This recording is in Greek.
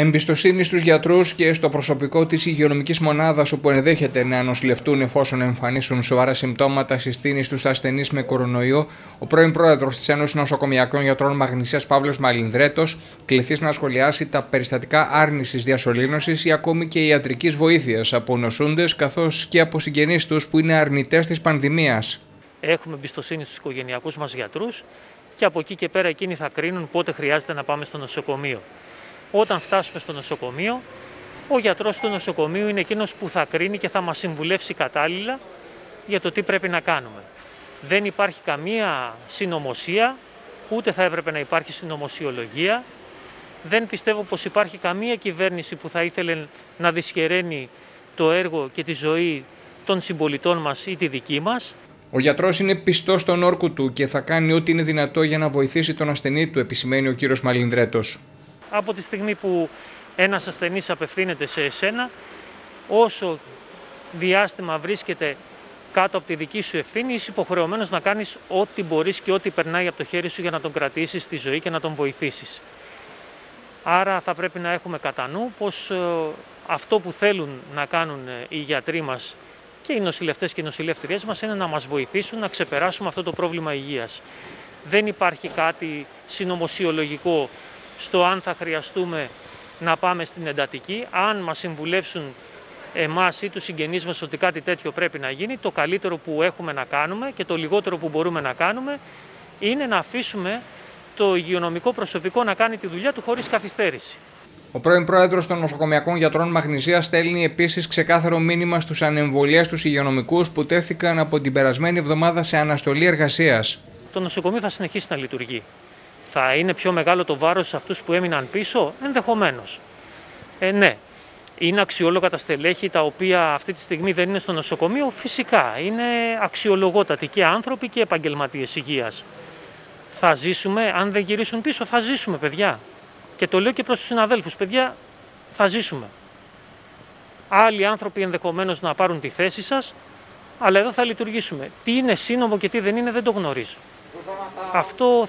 Εμπιστοσύνη στους γιατρούς και στο προσωπικό της υγειονομικής μονάδας όπου ενδέχεται να νοσηλευτούν εφόσον εμφανίσουν σοβαρά συμπτώματα συστήνει στου ασθενείς με κορονοϊό, ο πρώην πρόεδρος της Ένωσης Νοσοκομιακών Γιατρών Μαγνησίας Παύλος Μαλινδρέτος κληθείς να σχολιάσει τα περιστατικά άρνησης διασωλήνωσης ή ακόμη και ιατρικής βοήθειας από νοσούντες καθώς και από συγγενείς τους που είναι αρνητές της πανδημίας. Έχουμε εμπιστοσύνη στους οικογενειακούς μας γιατρούς και από εκεί και πέρα εκείνοι θα κρίνουν πότε χρειάζεται να πάμε στο νοσοκομείο. Όταν φτάσουμε στο νοσοκομείο, ο γιατρός του νοσοκομείου είναι εκείνος που θα κρίνει και θα μας συμβουλεύσει κατάλληλα για το τι πρέπει να κάνουμε. Δεν υπάρχει καμία συνωμοσία, ούτε θα έπρεπε να υπάρχει συνωμοσιολογία. Δεν πιστεύω πως υπάρχει καμία κυβέρνηση που θα ήθελε να δυσχεραίνει το έργο και τη ζωή των συμπολιτών μας ή τη δική μας. Ο γιατρός είναι πιστός στον όρκο του και θα κάνει ό,τι είναι δυνατό για να βοηθήσει τον ασθενή του, επισημαίνει ο κύριος Μαλινδρέτος. Από τη στιγμή που ένας ασθενής απευθύνεται σε εσένα, όσο διάστημα βρίσκεται κάτω από τη δική σου ευθύνη, είσαι υποχρεωμένος να κάνεις ό,τι μπορείς και ό,τι περνάει από το χέρι σου για να τον κρατήσεις στη ζωή και να τον βοηθήσεις. Άρα θα πρέπει να έχουμε κατά νου πως ε, αυτό που θέλουν να κάνουν ε, οι γιατροί μας και οι νοσηλευτές και οι νοσηλεύτριές μας είναι να μας βοηθήσουν να ξεπεράσουμε αυτό το πρόβλημα υγείας. Δεν υπάρχει κάτι συνωμοσιολογικό στο αν θα χρειαστούμε να πάμε στην εντατική, αν μας συμβουλεύσουν εμάς ή τους συγγενείς μας ότι κάτι τέτοιο πρέπει να γίνει, το καλύτερο που έχουμε να κάνουμε και το λιγότερο που μπορούμε να κάνουμε είναι να αφήσουμε το υγειονομικό προσωπικό να κάνει τη δουλειά του χωρίς καθυστέρηση. Ο πρώην πρόεδρος των νοσοκομιακών γιατρών Μαγνησίας στέλνει επίσης ξεκάθαρο μήνυμα στους ανεμβολίε τους υγειονομικούς που τέθηκαν από την περασμένη εβδομάδα σε αναστολή εργασίας. Το νοσοκομείο θα συνεχίσει να λειτουργεί. Θα είναι πιο μεγάλο το βάρος σε αυτούς που έμειναν πίσω, ενδεχομένως. Ε, ναι. Είναι αξιόλογα τα στελέχη τα οποία αυτή τη στιγμή δεν είναι στο νοσοκομείο; Φυσικά είναι αξιολογότατοι και άνθρωποι και επαγγελματίες υγείας. Θα ζήσουμε, αν δεν γυρίσουν πίσω, θα ζήσουμε παιδιά. Και το λέω και προς τους συναδέλφους, παιδιά, θα ζήσουμε. Άλλοι άνθρωποι ενδεχομένως να πάρουν τη θέση σας, αλλά εδώ θα λειτουργήσουμε. Τι είναι σύνομο και τι δεν είναι δεν το γνωρίζω. Αυτό